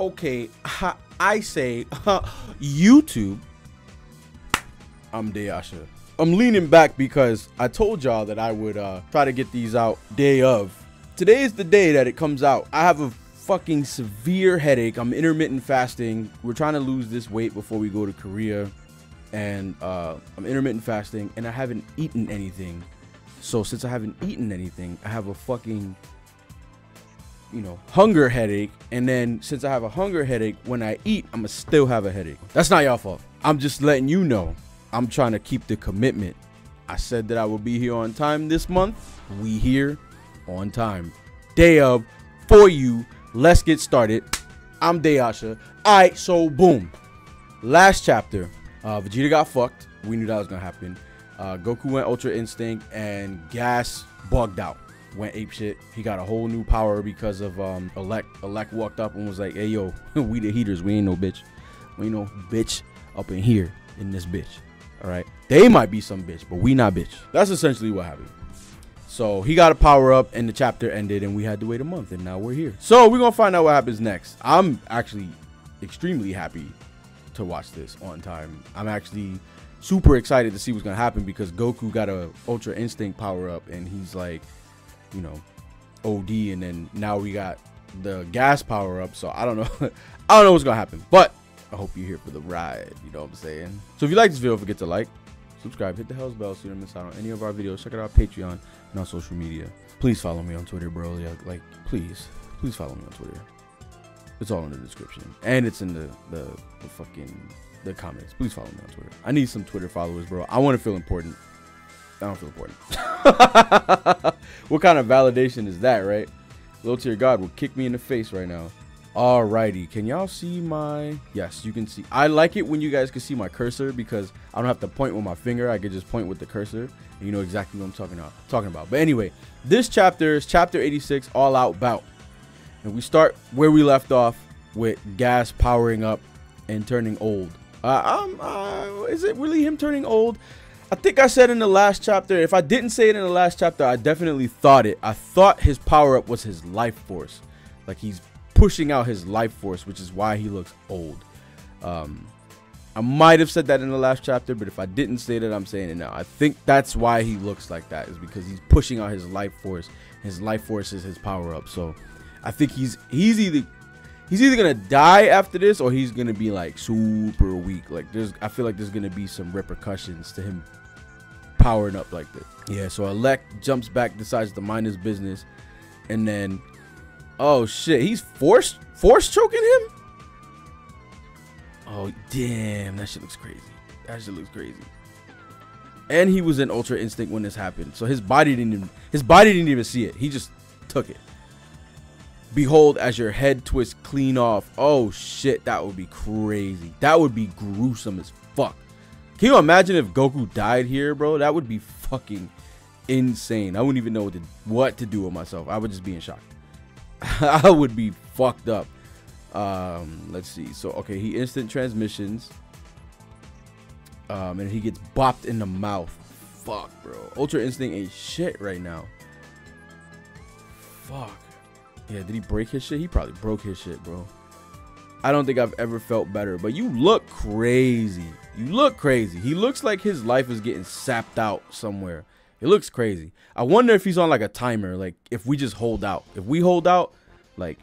okay, I say YouTube. I'm Dayasha. I'm leaning back because I told y'all that I would uh, try to get these out day of. Today is the day that it comes out. I have a fucking severe headache. I'm intermittent fasting. We're trying to lose this weight before we go to Korea. And uh, I'm intermittent fasting and I haven't eaten anything. So since I haven't eaten anything, I have a fucking you know, hunger headache. And then since I have a hunger headache, when I eat, I'm gonna still have a headache. That's not y'all fault. I'm just letting you know. I'm trying to keep the commitment. I said that I will be here on time this month. We here on time. Day of for you. Let's get started. I'm Dayasha. Alright, so boom. Last chapter. Uh, Vegeta got fucked. We knew that was gonna happen. Uh, Goku went Ultra Instinct and Gas bugged out went ape shit. He got a whole new power because of um Elect. Elec walked up and was like, "Hey yo, we the Heeters. We ain't no bitch. We ain't no bitch up in here in this bitch. All right. They might be some bitch, but we not bitch. That's essentially what happened. So he got a power up, and the chapter ended, and we had to wait a month, and now we're here. So we're gonna find out what happens next. I'm actually extremely happy to watch this on time. I'm actually super excited to see what's gonna happen because Goku got a Ultra Instinct power up, and he's like you know, OD, and then now we got the gas power up. So I don't know, I don't know what's gonna happen, but I hope you're here for the ride. You know what I'm saying? So if you like this video, forget to like, subscribe, hit the hell's bell so you don't miss out on any of our videos. Check out our Patreon and on social media. Please follow me on Twitter, bro. Like please, please follow me on Twitter. It's all in the description and it's in the the, the fucking the comments. Please follow me on Twitter. I need some Twitter followers, bro. I want to feel important. I don't feel important. what kind of validation is that, right? Low tier God will kick me in the face right now. Alrighty, can y'all see my... Yes, you can see. I like it when you guys can see my cursor because I don't have to point with my finger. I can just point with the cursor. And you know exactly what I'm talking about. Talking about. But anyway, this chapter is chapter 86, All Out Bout. And we start where we left off with Gas powering up and turning old. Uh, um, uh, is it really him turning old? I think I said in the last chapter, if I didn't say it in the last chapter, I definitely thought it. I thought his power up was his life force. Like he's pushing out his life force, which is why he looks old. Um, I might have said that in the last chapter, but if I didn't say that, I'm saying it now. I think that's why he looks like that, is because he's pushing out his life force. His life force is his power up. So I think he's he's either he's either gonna die after this or he's gonna be like super weak. Like there's I feel like there's gonna be some repercussions to him powering up like this. Yeah, so Elec jumps back, decides to mind his business, and then, oh shit, he's force force choking him. Oh damn, that shit looks crazy. That shit looks crazy. And he was in Ultra Instinct when this happened, so his body didn't even his body didn't even see it. He just took it. Behold, as your head twists clean off. Oh shit, that would be crazy. That would be gruesome as fuck. Can you imagine if Goku died here, bro? That would be fucking insane. I wouldn't even know what to, what to do with myself. I would just be in shock. I would be fucked up. Um, let's see. So, okay, he instant transmissions. Um, and he gets bopped in the mouth. Fuck, bro. Ultra Instinct ain't shit right now. Fuck. Yeah, did he break his shit? He probably broke his shit, bro. I don't think I've ever felt better. But you look crazy. You look crazy. He looks like his life is getting sapped out somewhere. It looks crazy. I wonder if he's on like a timer. Like if we just hold out. If we hold out, like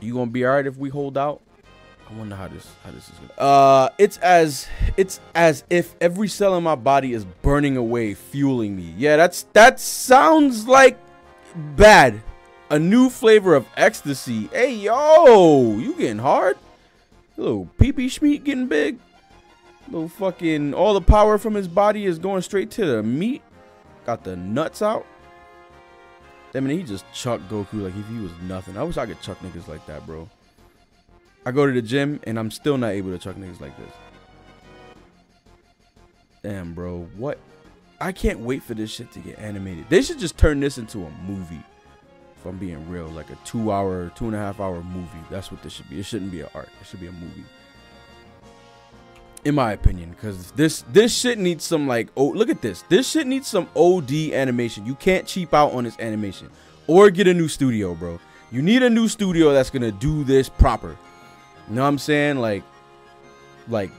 you gonna be alright if we hold out? I wonder how this how this is gonna Uh it's as it's as if every cell in my body is burning away, fueling me. Yeah, that's that sounds like bad. A new flavor of ecstasy. Hey yo, you getting hard? Little pee pee schmeat getting big. Little fucking, all the power from his body is going straight to the meat. Got the nuts out. I mean, he just chucked Goku like if he was nothing. I wish I could chuck niggas like that, bro. I go to the gym and I'm still not able to chuck niggas like this. Damn, bro. What? I can't wait for this shit to get animated. They should just turn this into a movie. If I'm being real, like a two hour, two and a half hour movie. That's what this should be. It shouldn't be an art. It should be a movie in my opinion because this this shit needs some like oh look at this this shit needs some od animation you can't cheap out on this animation or get a new studio bro you need a new studio that's gonna do this proper You know what I'm saying? Like, like,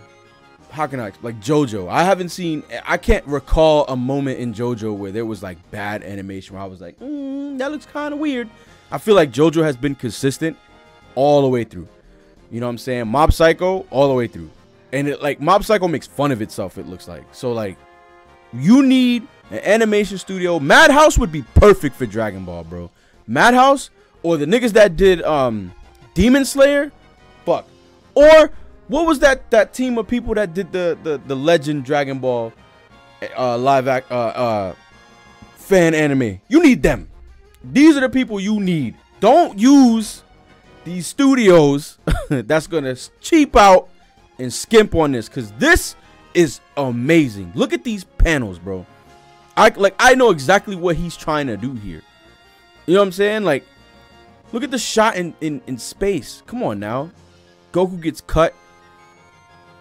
how can I like JoJo? I haven't seen. I can't recall a moment in JoJo where there was like bad animation where I was like, mm, that looks kind of weird. I feel like JoJo has been consistent all the way through. You know what I'm saying? Mob Psycho all the way through, and it like Mob Psycho makes fun of itself. It looks like so like you need an animation studio. Madhouse would be perfect for Dragon Ball, bro. Madhouse or the niggas that did um Demon Slayer, fuck. Or what was that that team of people that did the the, the Legend Dragon Ball uh live act uh uh fan anime? You need them. These are the people you need. Don't use these studios that's gonna cheap out and skimp on this because this is amazing. Look at these panels, bro. I like I know exactly what he's trying to do here. You know what I'm saying? Like, look at the shot in in, in space. Come on now. Goku gets cut.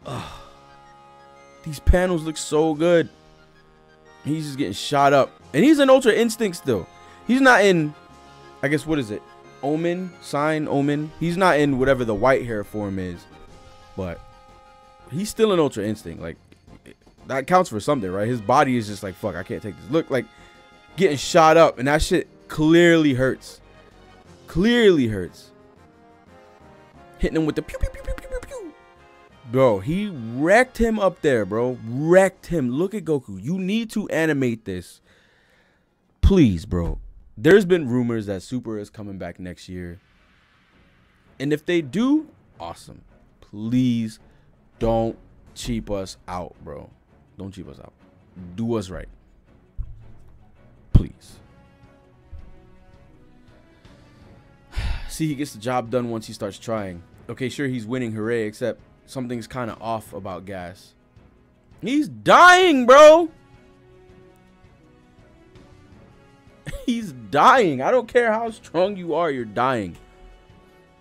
Ugh. These panels look so good. He's just getting shot up. And he's in Ultra Instinct still. He's not in, I guess, what is it? Omen? Sign? Omen? He's not in whatever the white hair form is. But he's still an Ultra Instinct. Like, that counts for something, right? His body is just like, fuck, I can't take this. Look, like, getting shot up. And that shit clearly hurts. Clearly hurts. Hitting him with the pew, pew, pew, pew, pew, pew, pew. Bro, he wrecked him up there, bro. Wrecked him. Look at Goku. You need to animate this. Please, bro. There's been rumors that Super is coming back next year. And if they do, awesome. Please don't cheap us out, bro. Don't cheap us out. Do us right. Please. See, he gets the job done once he starts trying. Okay, sure, he's winning, hooray, except something's kind of off about gas. He's dying, bro. He's dying. I don't care how strong you are, you're dying.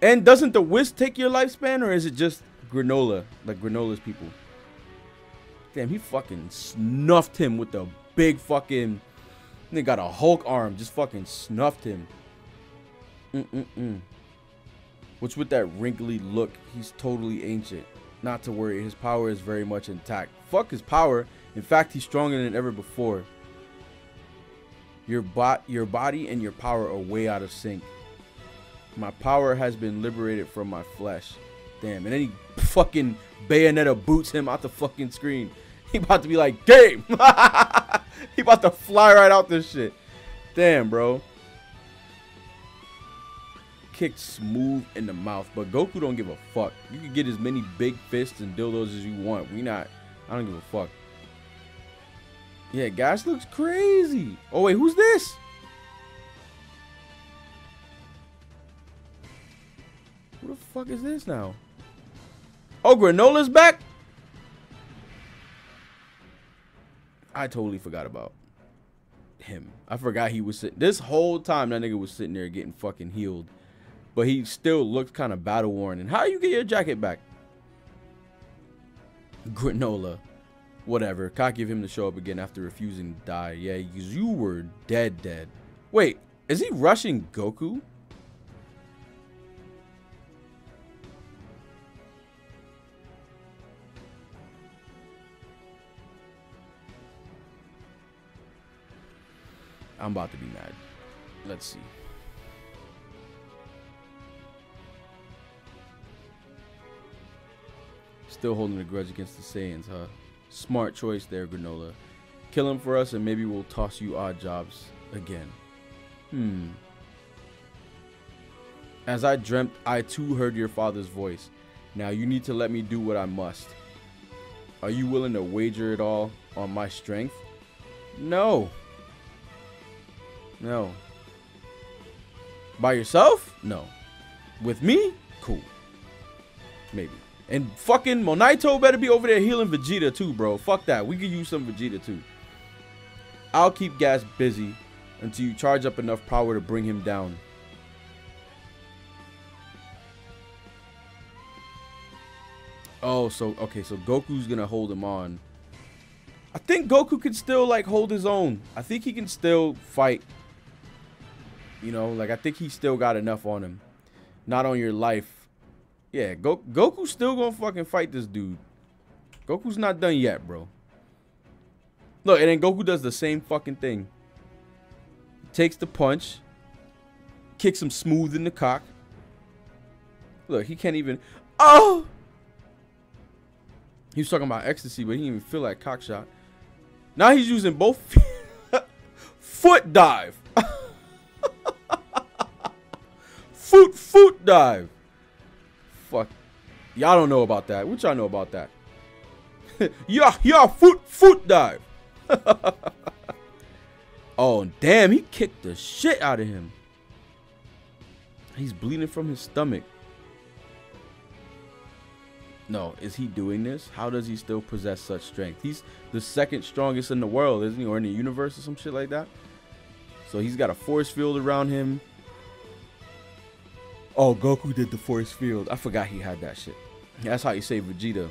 And doesn't the whisk take your lifespan, or is it just granolah, like granolah's people? Damn, he fucking snuffed him with the big fucking. They got a Hulk arm, just fucking snuffed him. Mm-mm-mm. Which with that wrinkly look, he's totally ancient. Not to worry, his power is very much intact. Fuck his power. In fact, he's stronger than ever before. Your bot, your body and your power are way out of sync. My power has been liberated from my flesh. Damn, and then he fucking Bayonetta boots him out the fucking screen. He about to be like, game. he about to fly right out this shit. Damn, bro. Kicked smooth in the mouth, but Goku don't give a fuck. You can get as many big fists and dildos as you want. We not. I don't give a fuck. Yeah, gas looks crazy. Oh wait, who's this? Who the fuck is this now? Oh, Granolah's back? I totally forgot about him. I forgot he was sitting. This whole time that nigga was sitting there getting fucking healed. But he still looked kind of battle worn. And how you get your jacket back? Granolah. Whatever. Cock give him to show up again after refusing to die. Yeah, because you were dead dead. Wait, is he rushing Goku? I'm about to be mad. Let's see. Still holding a grudge against the Saiyans, huh? Smart choice there, Granolah. Kill him for us and maybe we'll toss you odd jobs again. Hmm. As I dreamt, I too heard your father's voice. Now you need to let me do what I must. Are you willing to wager it all on my strength? No. No. By yourself? No. With me? Cool. Maybe. And fucking Monaito better be over there healing Vegeta too, bro. Fuck that. We could use some Vegeta too. I'll keep Gas busy until you charge up enough power to bring him down. Oh, so, okay, so Goku's gonna hold him on. I think Goku can still, like, hold his own. I think he can still fight you know, like I think he still got enough on him. Not on your life, Yeah, Go Goku's still gonna fucking fight this dude. Goku's not done yet, bro. Look, and then Goku does the same fucking thing. Takes the punch, kicks him smooth in the cock. Look, he can't even. Oh! He was talking about ecstasy, but he didn't even feel that cock shot. Now he's using both foot dive. Foot foot dive. Fuck. Y'all don't know about that. What y'all know about that? yeah, yeah, foot foot dive. oh, damn, he kicked the shit out of him. He's bleeding from his stomach. No, is he doing this? How does he still possess such strength? He's the second strongest in the world, isn't he? Or in the universe or some shit like that. So he's got a force field around him. Oh, Goku did the force field. I forgot he had that shit. That's how you say Vegeta.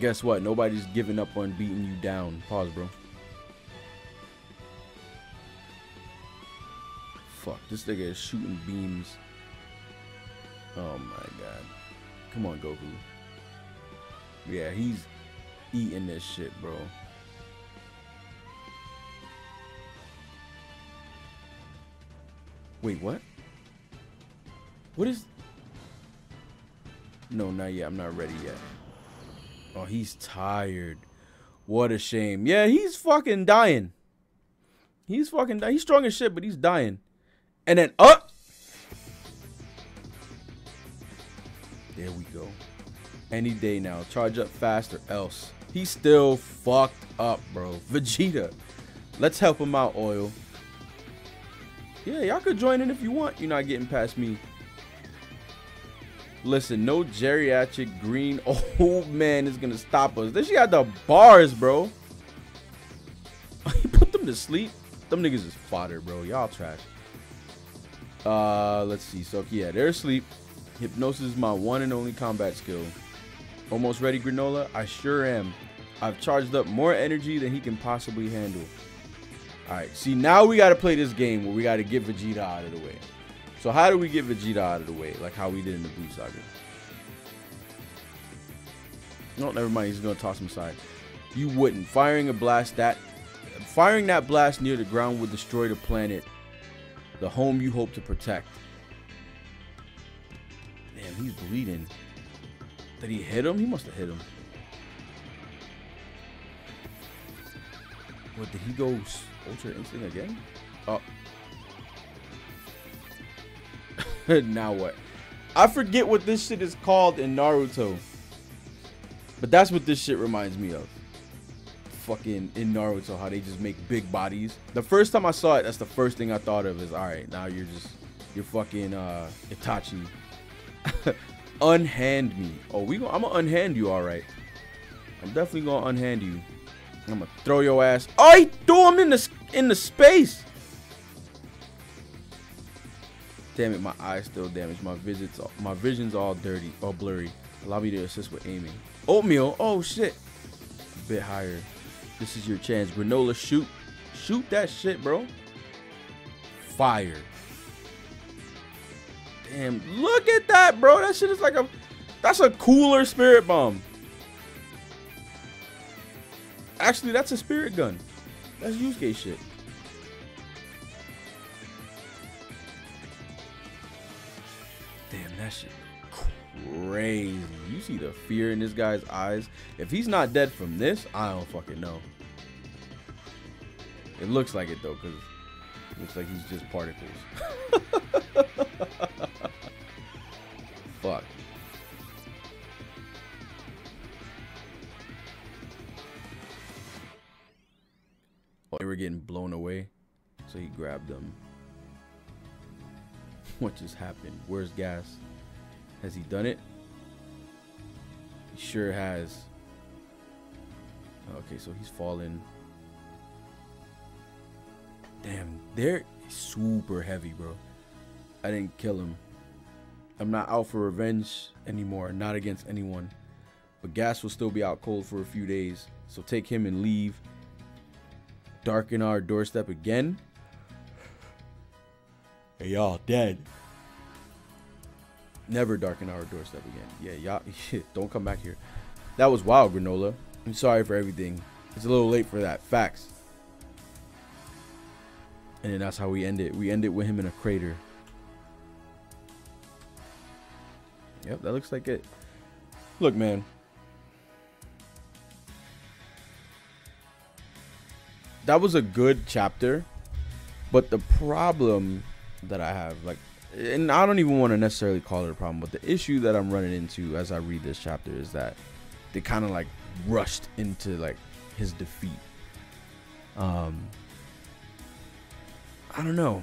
Guess what? Nobody's giving up on beating you down. Pause, bro. Fuck, this nigga is shooting beams. Oh my god. Come on, Goku. Yeah, he's eating this shit, bro. Wait, what? What is... No, not yet. I'm not ready yet. Oh, he's tired. What a shame. Yeah, he's fucking dying. He's fucking dying. He's strong as shit, but he's dying. And then up. There we go. Any day now. Charge up faster else. He's still fucked up, bro. Vegeta. Let's help him out, Oil. Yeah, y'all could join in if you want. You're not getting past me. Listen, no geriatric green old man is gonna stop us. Then she got the bars, bro. he put them to sleep. Them niggas is fodder, bro. Y'all trash. Uh, let's see. So yeah, they're asleep. Hypnosis is my one and only combat skill. Almost ready, Granolah? I sure am. I've charged up more energy than he can possibly handle. Alright, see now we gotta play this game where we gotta get Vegeta out of the way. So how do we get Vegeta out of the way? Like how we did in the Buu Saga. No, never mind. He's gonna toss him aside. You wouldn't. Firing a blast that firing that blast near the ground would destroy the planet. The home you hope to protect. Damn, he's bleeding. Did he hit him? He must have hit him. What did he go Ultra Instinct again? Oh. now what? I forget what this shit is called in Naruto. But that's what this shit reminds me of. Fucking in Naruto, how they just make big bodies. The first time I saw it, that's the first thing I thought of is, all right, now you're just, you're fucking uh, Itachi. unhand me. Oh, we I'm gonna unhand you, all right. I'm definitely gonna unhand you. I'm gonna throw your ass. Oh, he threw him in the in the space. Damn it, my eyes still damaged. My visits, my vision's all dirty, all blurry. Allow me to assist with aiming. Oatmeal. Oh shit. A bit higher. This is your chance. Granolah, shoot, shoot that shit, bro. Fire. Damn, look at that, bro. That shit is like a, that's a cooler spirit bomb. Actually, that's a spirit gun. That's Yusuke shit. That shit crazy. You see the fear in this guy's eyes. If he's not dead from this, I don't fucking know. It looks like it though, because it looks like he's just particles. Fuck. Oh, they were getting blown away, so he grabbed them. What just happened? Where's gas? Has he done it? He sure has. Okay, so he's fallen. Damn, they're super heavy, bro. I didn't kill him. I'm not out for revenge anymore, not against anyone. But Gas will still be out cold for a few days. So take him and leave. Darken our doorstep again. Hey, y'all dead. Never darken our doorstep again. Yeah, y'all, don't come back here. That was wild, Granolah. I'm sorry for everything. It's a little late for that. Facts. And then that's how we end it. We end it with him in a crater. Yep, that looks like it. Look, man. That was a good chapter. But the problem that I have, like, and I don't even want to necessarily call it a problem, but the issue that I'm running into as I read this chapter is that they kind of like rushed into like his defeat. Um, I don't know.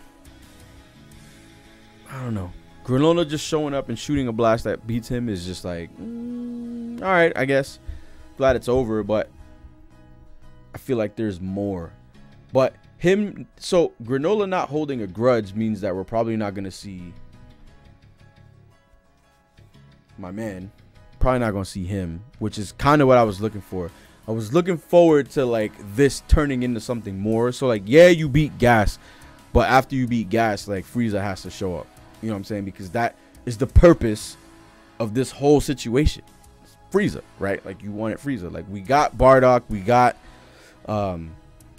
I don't know. Granolah just showing up and shooting a blast that beats him is just like, mm, all right, I guess. Glad it's over, but I feel like there's more. But him, so Granolah not holding a grudge means that we're probably not gonna see my man. Probably not gonna see him, which is kind of what I was looking for. I was looking forward to like this turning into something more. So like, yeah, you beat Gas, but after you beat Gas, like Frieza has to show up. You know what I'm saying? Because that is the purpose of this whole situation. Frieza, right? Like you wanted Frieza. Like we got Bardock, we got um,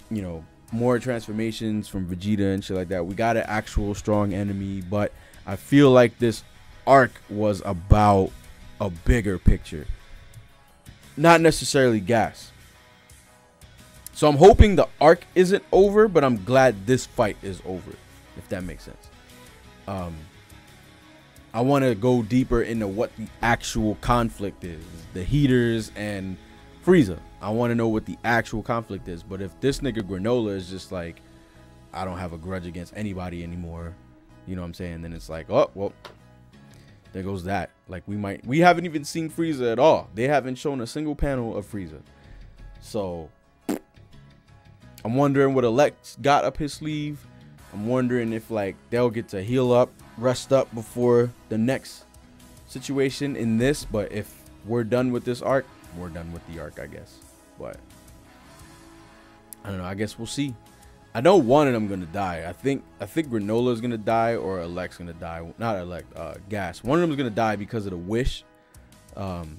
you know, more transformations from Vegeta and shit like that. We got an actual strong enemy, but I feel like this arc was about a bigger picture. Not necessarily gas. So I'm hoping the arc isn't over, but I'm glad this fight is over, if that makes sense. Um, I want to go deeper into what the actual conflict is, the Heeters and Frieza. I want to know what the actual conflict is. But if this nigga Granolah is just like, I don't have a grudge against anybody anymore, you know what I'm saying? Then it's like, oh well, there goes that. Like we might, we haven't even seen Frieza at all. They haven't shown a single panel of Frieza. So I'm wondering what Elec got up his sleeve. I'm wondering if like they'll get to heal up, rest up before the next situation in this. But if we're done with this arc, we're done with the arc, I guess. But I don't know. I guess we'll see. I know one of them gonna die. I think I think Granolah is gonna die or Elec gonna die. Not Elec, uh, Gas. One of them is gonna die because of the wish, um,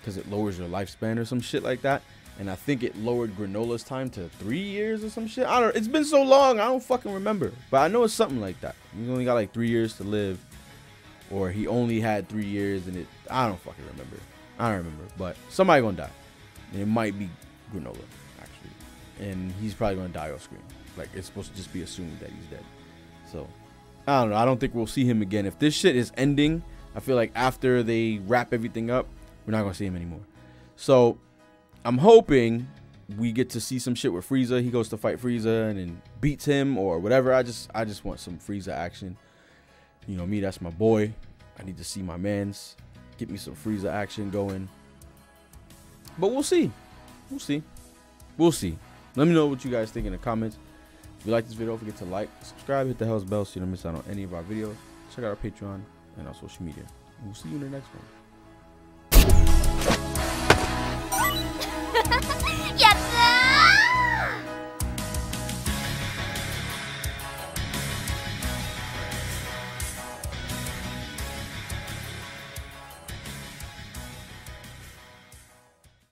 because it lowers your lifespan or some shit like that. And I think it lowered Granolah's time to three years or some shit. I don't. It's been so long. I don't fucking remember. But I know it's something like that. He only got like three years to live, or he only had three years, and it. I don't fucking remember. I don't remember. But somebody gonna die. And it might be Granolah actually, and he's probably gonna die off screen. Like it's supposed to just be assumed that he's dead. So I don't know. I don't think we'll see him again. If this shit is ending, I feel like after they wrap everything up, we're not gonna see him anymore. So I'm hoping we get to see some shit with Frieza. He goes to fight Frieza and then beats him or whatever. I just I just want some Frieza action. You know me, that's my boy. I need to see my man's. Get me some Frieza action going. But we'll see. We'll see. We'll see. Let me know what you guys think in the comments. If you like this video, don't forget to like, subscribe, hit the hell's bell so you don't miss out on any of our videos. Check out our Patreon and our social media. We'll see you in the next one.